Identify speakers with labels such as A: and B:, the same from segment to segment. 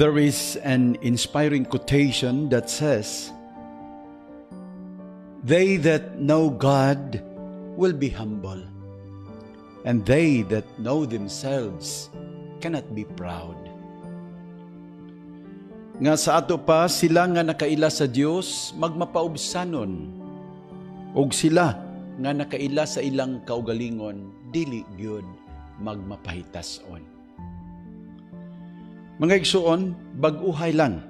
A: There is an inspiring quotation that says, They that know God will be humble, and they that know themselves cannot be proud. Nga sa ato pa sila nga nakaila sa Dios magmapaubsanon ug sila nga nakaila sa ilang kaugalingon dili gyud magmapahitason. Mga igsuon, bag-uhay lang.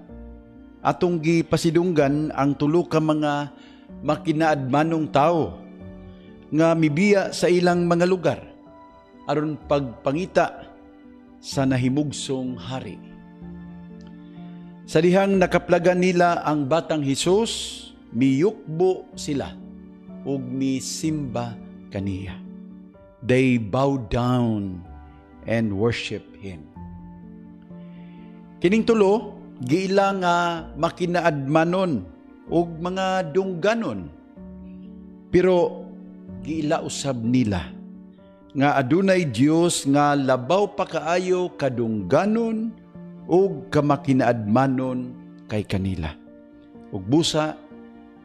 A: Atong gipasidunggan ang tulo ka mga makinaadmanong tao nga mibiya sa ilang mga lugar aron pagpangita sa nahimugsong hari. Sa dihang nakaplagan nila ang batang Hesus, miyukbo sila ug misimba kaniya. They bow down and worship Him. Kining tulo, giila nga makinaadmanon ug mga dungganon. Pero giila usab nila nga adunay Dios nga labaw pa kaayo kadungganon ug kamakinaadmanon kay kanila. Ug busa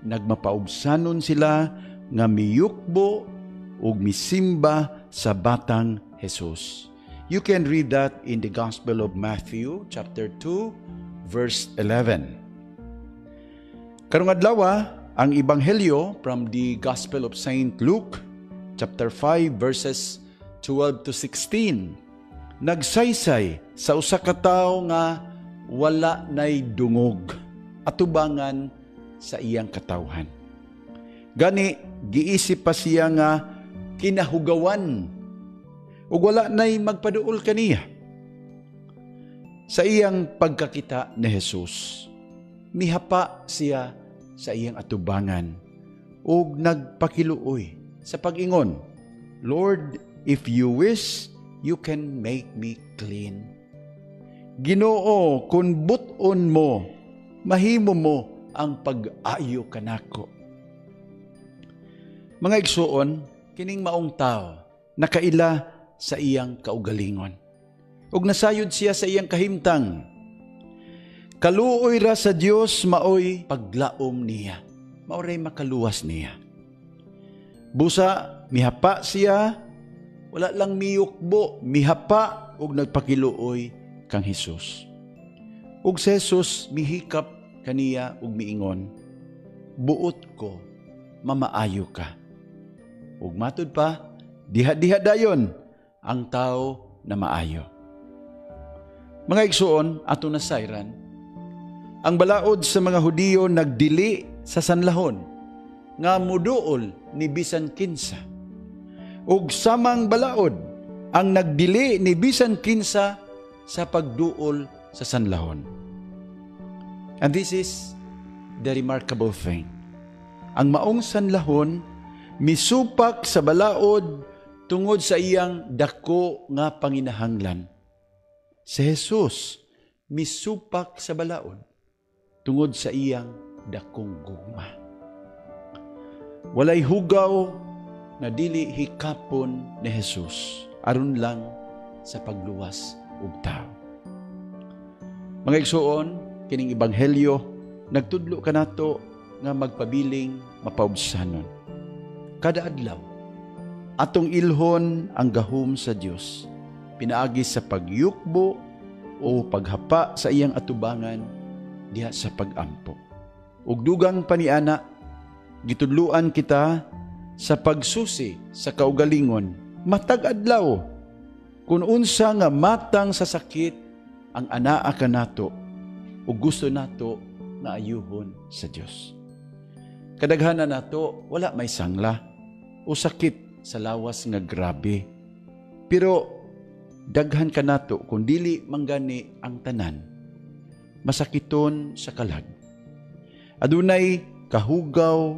A: nagmapaubsanon sila nga miyukbo ug misimba sa batang Jesus. You can read that in the Gospel of Matthew chapter 2 verse 11. Karong adlaw ang ebanghelyo from the Gospel of Saint Luke chapter 5 verses 12 to 16 nagsaysay sa usa ka tawo nga wala nay dungog atubangan sa iyang katawhan. Gani giisip pa siya nga kinahugawan ug wala nay magpaduol kaniya. Sa iyang pagkakita ni Jesus, mihapa siya sa iyang atubangan ug nagpakiluoy sa pag-ingon, Lord, if you wish, you can make me clean. Ginoo, kung buton mo, mahimo mo ang pag-ayo kanako. Mga igsuon, kining maong tao, nakaila sa iyang kaugalingon. Ug nasayod siya sa iyang kahimtang. Kaluoy ra sa Dios maoy paglaom niya. Maoray makaluwas niya. Busa, mihapa siya, wala lang miyukbo, mihapa, ug nagpakiluoy kang Hesus. Ug si Jesus mihikap kaniya ug miingon, buot ko, mamaayo ka. Ug matud pa, diha-diha dayon ang tao na maayo. Mga igsuon, ato na sayran, ang balaod sa mga Hudiyo nagdili sa sanlahon, nga muduol ni bisan kinsa. Ug samang balaod, ang nagdili ni bisan kinsa sa pagduol sa sanlahon. And this is the remarkable thing. Ang maong sanlahon, misupak sa balaod tungod sa iyang dako nga panginahanglan. Si Jesus, misupak sa balaod tungod sa iyang dakong gugma. Walay hugaw na dili hikapon ni Jesus aron lang sa pagluwas ug tao. Mga igsuon, kining ebanghelyo nagtudlo kanato nga magpabiling mapaubsanon. Kada adlaw atong ilhon ang gahom sa Dios pinaagi sa pagyukbo o paghapa sa iyang atubangan diha sa pagampo. Ug dugang paniana gitudluan kita sa pagsusi sa kaugalingon matag adlaw kun unsa nga matang sa sakit ang anaa kanato ug gusto nato nga ayuhon sa Dios. Kadaghanan nato wala may sangla o sakit sa lawas nga grabe. Pero daghan ka nato kung dili manggani ang tanan masakiton sa kalag. Adunay kahugaw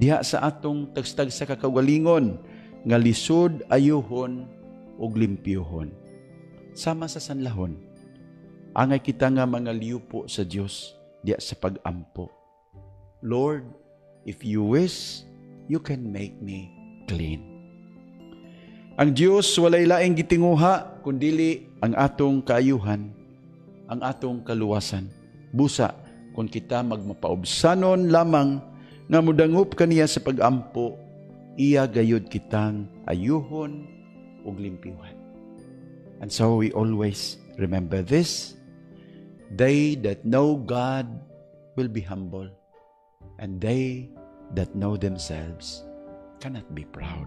A: diha sa atong tagstag sa kakagalingon nga lisod ayuhon ug limpyuhon. Sama sa sanlahon, angay kita nga mga liyupo sa Dios diya sa pagampo. Lord, if you wish, you can make me clean. Ang Dios walay laing gitinguha kundili ang atong kaayuhan. ang atong kaluwasan. Busa, kung kita magmapaubsanon lamang nga mudangup kaniya sa pagampo, iya gayud kitang ayuhon ug limpyuhan. And so we always remember this. They that know God will be humble, and they that know themselves cannot be proud.